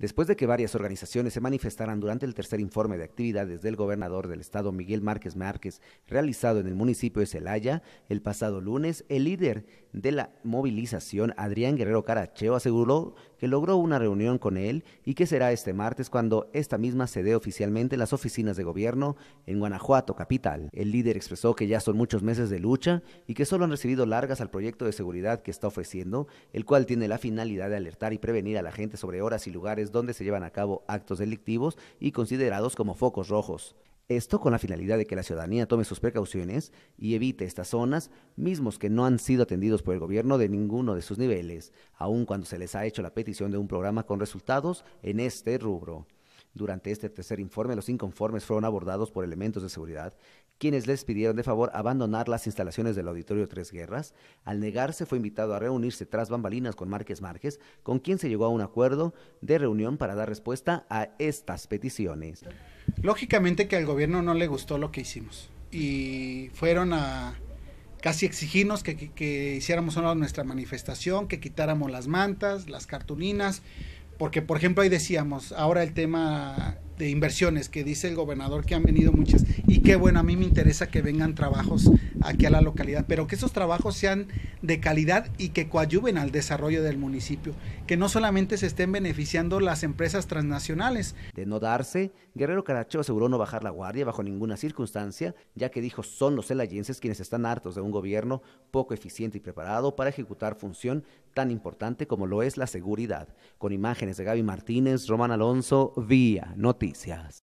Después de que varias organizaciones se manifestaran durante el tercer informe de actividades del gobernador del estado Miguel Márquez Márquez, realizado en el municipio de Celaya, el pasado lunes, el líder de la movilización, Adrián Guerrero Caracheo, aseguró que logró una reunión con él y que será este martes cuando esta misma se dé oficialmente en las oficinas de gobierno en Guanajuato, capital. El líder expresó que ya son muchos meses de lucha y que solo han recibido largas al proyecto de seguridad que está ofreciendo, el cual tiene la finalidad de alertar y prevenir a la gente sobre horas y lugares donde se llevan a cabo actos delictivos y considerados como focos rojos. Esto con la finalidad de que la ciudadanía tome sus precauciones y evite estas zonas, mismos que no han sido atendidos por el gobierno de ninguno de sus niveles, aun cuando se les ha hecho la petición de un programa con resultados en este rubro. Durante este tercer informe, los inconformes fueron abordados por elementos de seguridad, quienes les pidieron de favor abandonar las instalaciones del Auditorio Tres Guerras. Al negarse, fue invitado a reunirse tras bambalinas con Márquez Márquez, con quien se llegó a un acuerdo de reunión para dar respuesta a estas peticiones. Lógicamente que al gobierno no le gustó lo que hicimos y fueron a casi exigirnos que, hiciéramos una nuestra manifestación, que quitáramos las mantas, las cartulinas, porque por ejemplo ahí decíamos, ahora el tema de inversiones que dice el gobernador que han venido muchas y qué bueno, a mí me interesa que vengan trabajos aquí a la localidad, pero que esos trabajos sean de calidad y que coadyuven al desarrollo del municipio, que no solamente se estén beneficiando las empresas transnacionales. De no darse, Guerrero Caracho aseguró no bajar la guardia bajo ninguna circunstancia, ya que dijo son los celayenses quienes están hartos de un gobierno poco eficiente y preparado para ejecutar función tan importante como lo es la seguridad. Con imágenes de Gaby Martínez, Román Alonso, Vía Noticias.